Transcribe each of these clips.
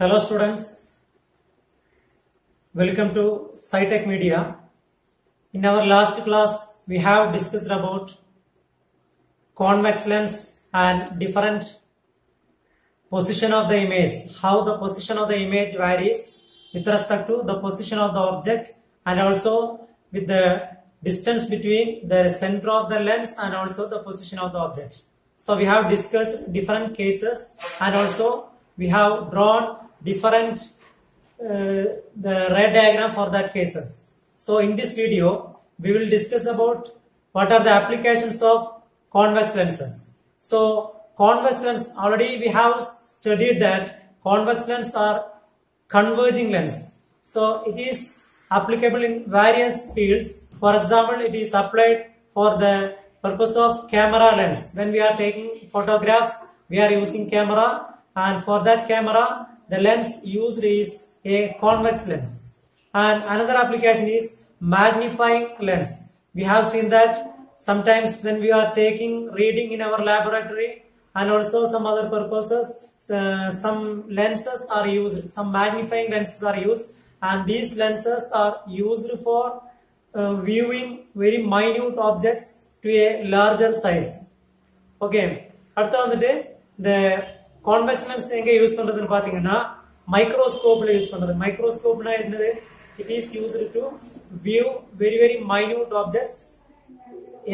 Hello students, welcome to SciTech Media. In our last class, we have discussed about convex lens and different position of the image, how the position of the image varies with respect to the position of the object and also with the distance between the center of the lens and also the position of the object. So we have discussed different cases and also we have drawn different uh, the red diagram for that cases. So in this video, we will discuss about what are the applications of convex lenses. So convex lens, already we have studied that convex lens are converging lens. So it is applicable in various fields. For example, it is applied for the purpose of camera lens. When we are taking photographs, we are using camera and for that camera, the lens used is a convex lens. And another application is magnifying lens. We have seen that sometimes when we are taking reading in our laboratory and also some other purposes, uh, some lenses are used, some magnifying lenses are used and these lenses are used for uh, viewing very minute objects to a larger size. Okay, അടുത്ത വന്നിട്ട് the convex lens எங்க use பண்றதுன்னு பாத்தீங்கன்னா மைக்ரோஸ்கோப்ல use பண்றது. மைக்ரோஸ்கோப்னா என்னது? It is used to view very very minute objects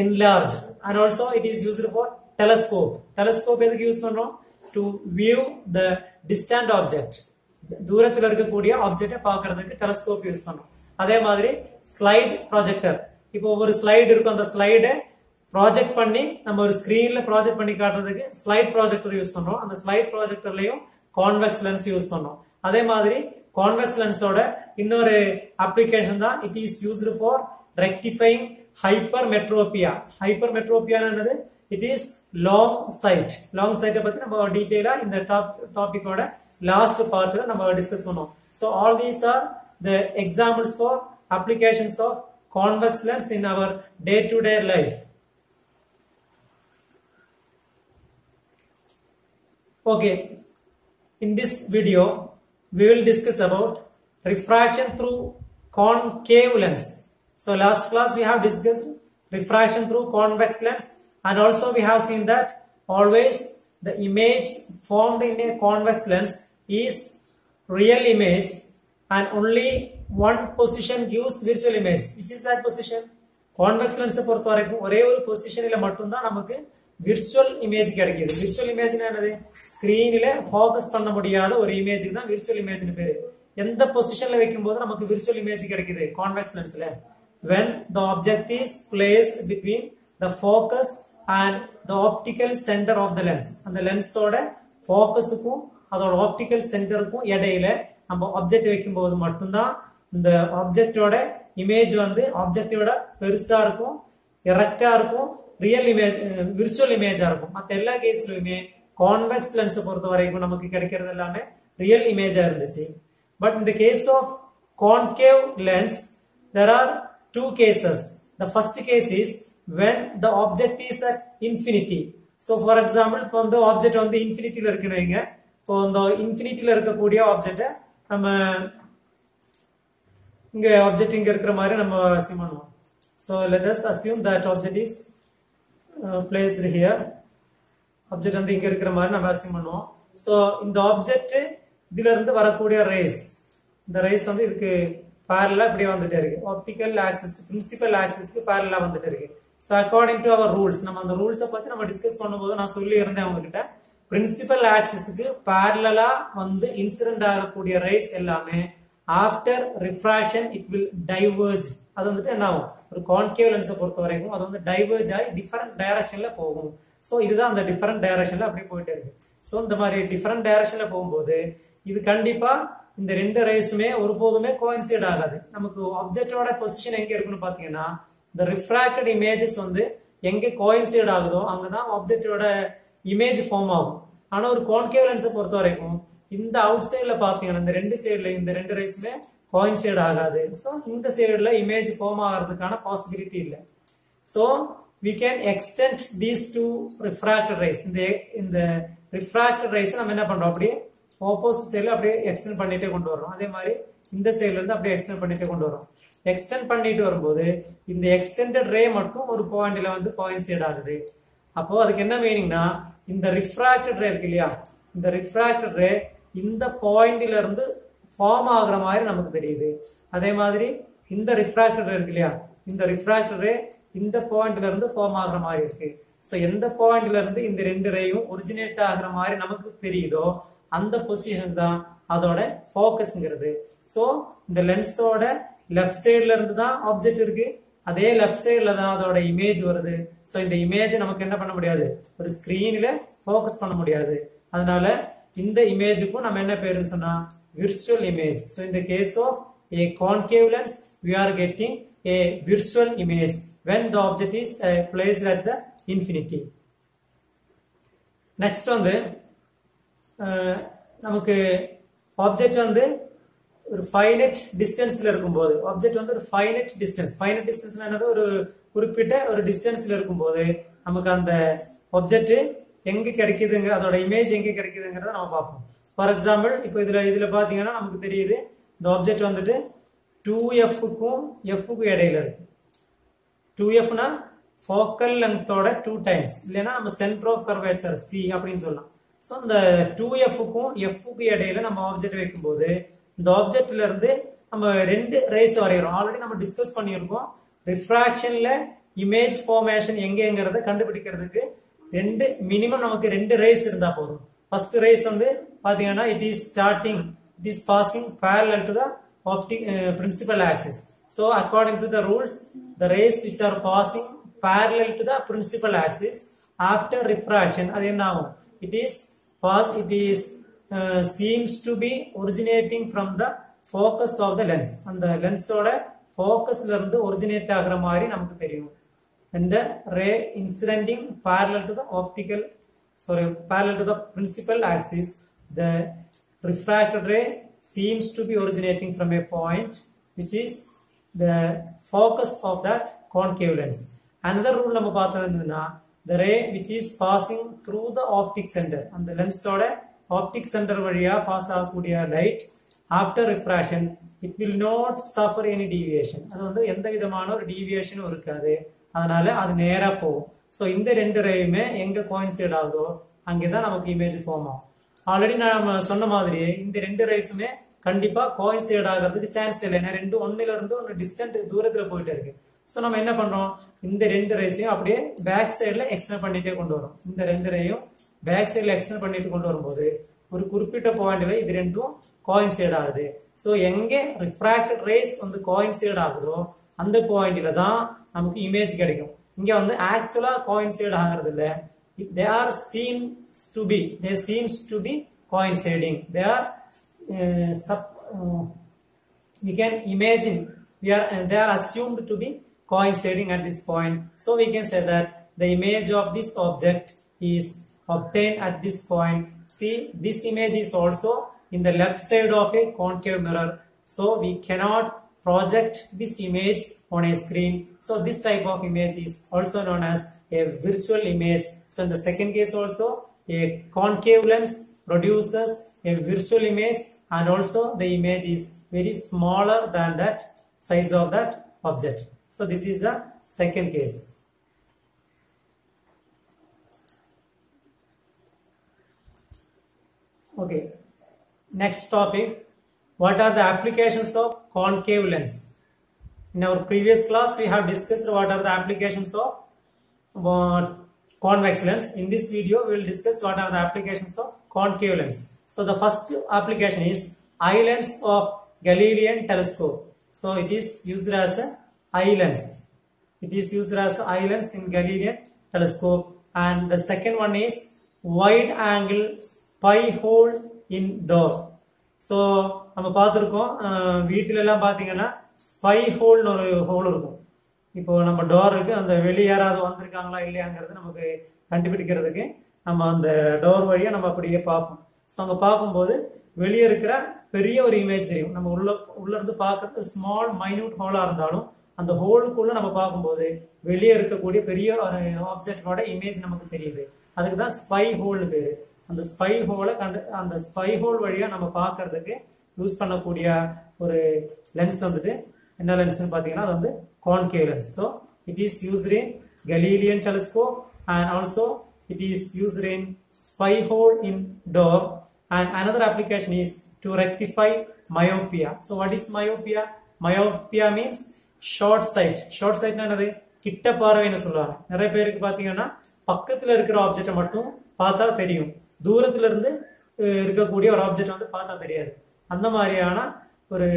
enlarge and also it is used for telescope telescope எதுக்கு யூஸ் பண்றோம்? To view the distant object தூரத்தில் இருக்கக்கூடிய ஆப்ஜெக்டை பார்க்கறதுக்கு டெலஸ்கோப் யூஸ் பண்றோம். அதே மாதிரி ஸ்லைட் ப்ராஜெக்டர் இப்போ ஒரு ஸ்லைடு இருக்கும். அந்த ஸ்லைடை ப்ராஜெக்ட் பண்ணி நம்ம ஒரு ஸ்கிரீன்ல ப்ராஜெக்ட் பண்ணி காட்டுறதுக்கு ஸ்லைட் ப்ராஜெக்டர் யூஸ் பண்றோம். அந்த ஸ்லைட் ப்ராஜெக்டர்லயும் கான்வெக்ஸ் லென்ஸ் யூஸ் பண்றோம். அதே மாதிரி கான்வெக்ஸ் லென்ஸோட இன்னொரு அப்ளிகேஷன் தான் it is used for rectifying hypermetropia hypermetropia என்னது? It is long sight long சைட்டை பத்தி நம்ம டீட்டெயிலா இந்த டாப் டாபிக்கோட லாஸ்ட் பார்ட்ல நம்ம டிஸ்கஸ் பண்ணோம் so all these are the examples for applications of convex lens in our day to day life Okay, in this video, we will discuss about refraction through concave lens. So last class we have discussed refraction through convex lens and also we have seen that always the image formed in a convex lens is real image and only one position gives virtual image. Which is that position? Convex lens പുറത്ത് വരയ്ക്കും ഒരേ ഒരു പൊസിഷനിൽ മട്ടുന്ന നമുക്ക് virtual image கிடைக்கிது. Virtual இமேஜ்னா என்னது? ஸ்கிரீனில் ஃபோக்கஸ் பண்ண முடியாத ஒரு இமேஜுக்கு தான் விர்ச்சுவல் இமேஜ்னு பேரு. எந்த பொசிஷன்ல வைக்கும் போது நமக்கு விர்ச்சுவல் இமேஜ் கிடைக்குது? கான்வெக்ஸ் லென்ஸ்ல when the object is placed between the focus and the optical center of the lens. அந்த லென்ஸோட ஃபோக்கஸுக்கும் அதோட ஆப்டிக்கல் சென்டருக்கும் இடையில நம்ம ஆப்ஜெக்ட் வைக்கும் போது மட்டும்தான் இந்த ஆப்ஜெக்டோட இமேஜ் வந்து ஆப்ஜெக்டோட பெருசா இருக்கும் எரக்டா இருக்கும் ரியல் இமேஜ் விர்ச்சுவல் இமேஜா இருக்கும் மற்ற எல்லா கேஸ்லயுமே கான்வெக்ஸ் லென்ஸை பொறுத்த வரைக்கும் நமக்கு கிடைக்கிறது எல்லாமே ரியல் இமேஜா இருந்துச்சு பட் இந்த case of concave lens there are two cases the first case is when the object is at infinity so for example இப்போ வந்து ஆப்ஜெக்ட் வந்து இன்ஃபினிட்டியில் இருக்குன்னு வைங்க இப்போ இந்த இன்ஃபினிட்டியில் இருக்கக்கூடிய ஆப்ஜெக்டை நம்ம இங்க ஆப்ஜெக்ட் இங்க இருக்கிற மாதிரி நம்ம அசியூம் பண்ணுவோம் so let us assume that object is placed here object வந்து இங்க இருக்கிற மாதிரி நம்ம அசியூம் பண்ணுவோம். ஸோ இந்த ஆப்ஜெக்ட் இதுல இருந்து வரக்கூடிய ரேஸ் இந்த ரேஸ் வந்து இதுக்கு பேரலா இப்படியே வந்துட்டே இருக்கு. ஆப்டிக்கல் ஆக்சஸ் பிரின்சிபல் ஆக்சஸ்க்கு பேரலா வந்துட்டு இருக்கு. So according to our rules நம்ம அந்த ரூல்ஸை பத்தி நம்ம டிஸ்கஸ் பண்ணும்போது நான் சொல்லி இருந்தேன் உங்ககிட்ட பிரின்சிபல் ஆக்சஸுக்கு பேரலா வந்து இன்சிடென்ட் ஆகக்கூடிய ரேஸ் எல்லாமே after refraction it will diverge அது வந்துட்டு என்ன ஆகும்? ஒரு கான்கேவ் லென்ஸை பொறுத்த வரைக்கும் அது வந்து டைவர்ஜ் ஆகி டிஃபரெண்ட் டைரக்ஷன்ல போகும். ஸோ இதுதான் அந்த டிஃபரெண்ட் டைரக்ஷன்ல அப்படியே போயிட்டு இருக்கு. ஸோ இந்த மாதிரி டிஃபரெண்ட் டைரக்ஷன்ல போகும்போது இது கண்டிப்பா இந்த ரெண்டு ரைஸுமே ஒருபோதுமே கோயின்சைட் ஆகாது. நமக்கு ஆப்ஜெக்டோட பொசிஷன் எங்க இருக்குன்னு பாத்தீங்கன்னா இந்த ரிஃப்ராக்டட் இமேஜஸ் வந்து எங்க கோயின்சைட் ஆகுதோ அங்கதான் ஆப்ஜெக்டோட இமேஜ் ஃபார்ம் ஆகும். ஆனா ஒரு கான்கேவ் லென்ஸை பொறுத்த வரைக்கும் இந்த அவுட் சைட்ல பாத்தீங்கன்னா இந்த ரெண்டு சைடுல இந்த ரெண்டு ரைஸுமே கோயின்சைட் ஆகாது. ஸோ இந்த சைடுல இமேஜ் ஃபார்ம் ஆகிறதுக்கான பாசிபிலிட்டி இல்லை. So we can extend these two refracted rays இந்த இந்த ரிஃப்ராக்டட் ரைஸ் நம்ம என்ன பண்றோம்? அப்படியே ஆப்போசிட் சைடில் அப்படியே எக்ஸ்டெண்ட் பண்ணிட்டே கொண்டு வரோம் அதே மாதிரி இந்த சைடுல இருந்து அப்படியே எக்ஸ்டெண்ட் பண்ணிட்டே கொண்டு வரோம் எக்ஸ்டெண்ட் பண்ணிட்டு வரும்போது இந்த எக்ஸ்டெண்டட் ரே மட்டும் ஒரு பாயிண்ட்ல வந்து கோயின்சைட் ஆகுது. அப்போ அதுக்கு என்ன மீனிங்னா இந்த ரிஃப்ராக்டட் ரே இருக்கு இல்லையா? இந்த ரிஃப்ராக்டட் ரே இந்த பாயிண்ட்ல இருந்து ஃபார்ம் ஆகுற மாதிரி நமக்கு தெரியுது. அதே மாதிரி இந்த ரிஃப்ராக்டர் இருக்கு இல்லையா? இந்த ரிஃப்ராக்டரே இந்த பாயிண்ட்ல இருந்து ஃபார்ம் ஆகுற மாதிரி இருக்கு. ஸோ எந்த பாயிண்ட்ல இருந்து இந்த ரெண்டு ரேயும் ஒரிஜினேட் ஆகுற மாதிரி நமக்கு தெரியுதோ அந்த பொசிஷன் தான் அதோட ஃபோக்கஸ்ங்கிறது ஸோ இந்த லென்ஸோட லெஃப்ட் சைட்ல இருந்து தான் ஆப்ஜெக்ட் இருக்கு. அதே லெஃப்ட் சைட்ல தான் அதோட இமேஜ் வருது. ஸோ இந்த இமேஜ் நமக்கு என்ன பண்ண முடியாது? ஒரு ஸ்கிரீன்ல ஃபோக்கஸ் பண்ண முடியாது. அதனால இந்த இமேஜுக்கும் நம்ம என்ன பேருன்னு சொன்னா விர்ச்சுவல் இமேஜ் ஸோ இந்த case of a concave lens we are getting a virtual image when the object is uh, placed at the infinity. Next வந்து uh, நமக்கு ஆப்ஜெக்ட் வந்து ஒரு ஃபைனட் டிஸ்டன்ஸ்ல இருக்கும்போது ஆப்ஜெக்ட் வந்து ஒரு ஃபைனட் டிஸ்டன்ஸ் ஃபைனட் டிஸ்டன்ஸ் என்னது? ஒரு குறிப்பிட்ட ஒரு டிஸ்டன்ஸ்ல இருக்கும்போது நமக்கு அந்த ஆப்ஜெக்ட் எங்க கிடைக்குதுங்க? அதோட இமேஜ் எங்க கிடைக்குதுங்கிறத நம்ம பார்ப்போம். ஃபார் எக்ஸாம்பிள் இப்போ இதுல இதுல பாத்தீங்கன்னா நமக்கு தெரியுது இந்த ஆப்ஜெக்ட் வந்துட்டு டூ எஃப்க்கும் எஃப்க்கும் இடையில இருக்கு. டூ எஃப்னா ஃபோக்கல் லெங்த்தோட டூ டைம்ஸ் இல்லைன்னா நம்ம சென்டர் ஆஃப் கர்வேச்சர் சி அப்படின்னு சொல்லலாம். ஸோ இந்த டூ எஃப்க்கும் எஃப்க்கும் இடையில நம்ம ஆப்ஜெக்ட் வைக்கும்போது இந்த ஆப்ஜெக்ட்ல இருந்து நம்ம ரெண்டு ரேஸ் வரைகிறோம். ஆல்ரெடி நம்ம டிஸ்கஸ் பண்ணியிருக்கோம். ரிஃப்ராக்ஷன்ல இமேஜ் ஃபார்மேஷன் எங்கேங்கிறத கண்டுபிடிக்கிறதுக்கு ரெண்டு மினிமம் நமக்கு ரெண்டு ரேஸ் இருந்தா போதும் ஃபர்ஸ்ட் ரேஸ் வந்து பாத்தீங்கன்னா it is starting it is passing parallel to the optic uh, principal axis so according to the rules the rays which are passing parallel to the principal axis after refraction அது என்ன ஆகும் it is pass it is uh, seems to be originating from the focus of the lens அந்த லென்ஸோட ஃபோக்கஸ்ல இருந்து originate ஆகுற மாதிரி நமக்கு தெரியும் And the ray incidenting parallel to the optical sorry parallel to the principal axis the refracted ray seems to be originating from a point which is the focus of that concave lens another rule நம்ம பார்த்தோம்னா the ray which is passing through the optic center அந்த லென்ஸோட optic center வழியா pass ஆகக்கூடிய light after refraction it will not suffer any deviation அது வந்து எந்த விதமான ஒரு deviation இருக்காது அதனால அது நேரா போகும். ஸோ இந்த ரெண்டு ரேயுமே எங்க கோயின்சைட் ஆகுதோ அங்கேதான் நமக்கு இமேஜ் ஃபார்ம் ஆகும். ஆல்ரெடி நம்ம சொன்ன மாதிரி இந்த ரெண்டு ரேஸுமே கண்டிப்பா கோயின்சைட் ஆகிறதுக்கு சான்ஸ் இல்லை. ஏன்னா ரெண்டு ஒன்னுல இருந்து ஒன்று டிஸ்டன்ட் தூரத்துல போயிட்டு இருக்கு. ஸோ நம்ம என்ன பண்றோம்? இந்த ரெண்டு ரேஸையும் அப்படியே பேக் சைடில் எக்ஸ்டெண்ட் பண்ணிட்டே கொண்டு வரோம். இந்த ரெண்டு ரேயும் பேக் சைடில் எக்ஸ்டெண்ட் பண்ணிட்டு கொண்டு வரும்போது ஒரு குறிப்பிட்ட பாயிண்ட்ல இது ரெண்டும் கோயின்சைட் ஆகுது. ஸோ எங்கே ரிஃப்ராக்டட் ரேஸ் வந்து கோயின்சைட் ஆகுதோ அந்த பாயிண்ட்ல தான் நமக்கு இமேஜ் கிடைக்கும் இங்க வந்து ஆக்சுவலா கோயின்சைட் ஆகிறது இல்ல they are seems to be they seems to be coinciding they are sub we can imagine we are and they are assumed to be coinciding at this point so we can say that the image of this object is obtained at this point see this image is also in the left side of a concave mirror so we cannot project this image on a screen so this type of image is also known as a virtual image so in the second case also a concave lens produces a virtual image and also the image is very smaller than that size of that object. So this is the second case. Okay. Next topic. What are the applications of concave lens? In our previous class, we have discussed what are the applications of uh, convex lens. In this video, we will discuss what are the applications of concave lens. So the first application is eye lens of Galilean telescope. So it is used as a eye lens. It is used as eye lens in Galilean telescope. And the second one is wide angle spy hole in door. So நம்ம பார்த்துருக்கோம் வீட்டில எல்லாம் பார்த்தீங்கன்னா spy ஹோல்னு ஒரு whole இருக்கும். இப்போ நம்ம door அந்த வெளியே யாராவது வந்திருக்காங்களா இல்லையாங்கிறது நமக்கு கண்டுபிடிக்கிறதுக்கு நம்ம அந்த டோர் வழியா நம்ம அப்படியே பார்ப்போம். ஸோ அங்கே பார்க்கும்போது வெளியே இருக்கிற பெரிய ஒரு இமேஜ் தெரியும். நம்ம உள்ள உள்ள இருந்து பார்க்கறது ஸ்மால் மைன்யூட் ஹோலா இருந்தாலும் அந்த ஹோலுக்குள்ள நம்ம பார்க்கும்போது வெளியே இருக்கக்கூடிய பெரிய ஒரு ஆப்ஜெக்டோட இமேஜ் நமக்கு தெரியுது. அதுக்கு தான் ஸ்பை ஹோல்னு பேரு. அந்த ஸ்பை ஹோலை கண்டு அந்த ஸ்பை ஹோல் வழியாக நம்ம பார்க்கறதுக்கு யூஸ் பண்ணக்கூடிய ஒரு லென்ஸ் வந்துட்டு என்ன லென்ஸ்னு பார்த்தீங்கன்னா அது வந்து concave lens so it is used in Galilean telescope and also it is used in spy hole in door and another application is to rectify myopia so what is myopia myopia means short sight short சைட்னா என்னது? கிட்ட பார்வைன்னு சொல்லுவாங்க. நிறைய பேருக்கு பார்த்தீங்கன்னா பக்கத்தில் இருக்கிற ஆப்ஜெக்டை மட்டும் பார்த்தா தெரியும். தூரத்துல இருந்து இருக்கக்கூடிய ஒரு ஆப்ஜெக்ட் வந்து பார்த்தா தெரியாது. அந்த மாதிரியான ஒரு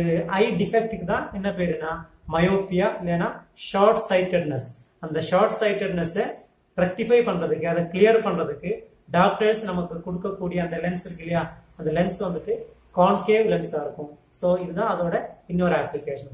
ஐ டிஃபெக்டுக்கு தான் என்ன பேருனா மயோப்பியா இல்லைன்னா ஷார்ட் சைட்டட்னஸ் அந்த ஷார்ட் சைட்டட்னஸை ரெக்டிஃபை பண்றதுக்கு அதை கிளியர் பண்றதுக்கு டாக்டர்ஸ் நமக்கு கொடுக்கக்கூடிய அந்த லென்ஸ் இருக்கு இல்லையா? அந்த லென்ஸ் வந்துட்டு கான்கேவ் லென்ஸா இருக்கும். ஸோ இதுதான் அதோட இன்னொரு அப்ளிகேஷன்